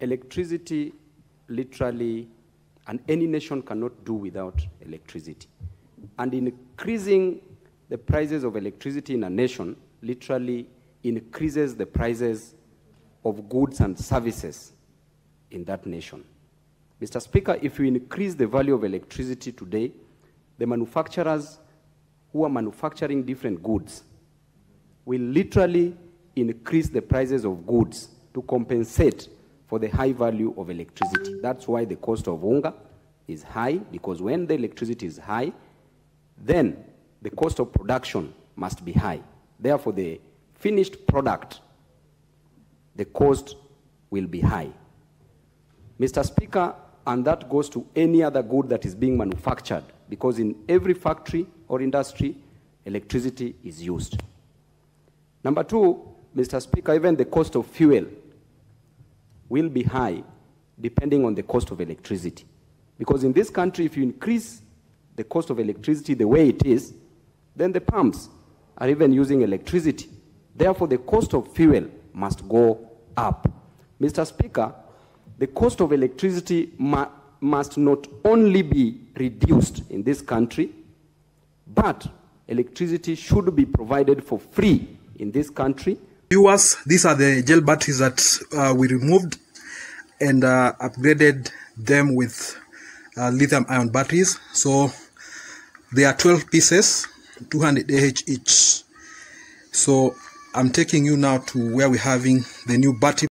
electricity literally, and any nation cannot do without electricity. And increasing the prices of electricity in a nation literally increases the prices of goods and services in that nation. Mr. Speaker, if you increase the value of electricity today, the manufacturers who are manufacturing different goods will literally increase the prices of goods to compensate for the high value of electricity. That's why the cost of unga is high, because when the electricity is high, then the cost of production must be high. Therefore, the finished product, the cost will be high. Mr. Speaker, and that goes to any other good that is being manufactured, because in every factory or industry, electricity is used. Number two, Mr. Speaker, even the cost of fuel will be high depending on the cost of electricity. Because in this country, if you increase the cost of electricity the way it is, then the pumps are even using electricity. Therefore, the cost of fuel must go up. Mr. Speaker, the cost of electricity must not only be reduced in this country, but electricity should be provided for free in this country. Viewers, these are the gel batteries that uh, we removed and uh, upgraded them with uh, lithium ion batteries. So they are 12 pieces, 200 Ah each. So I'm taking you now to where we're having the new battery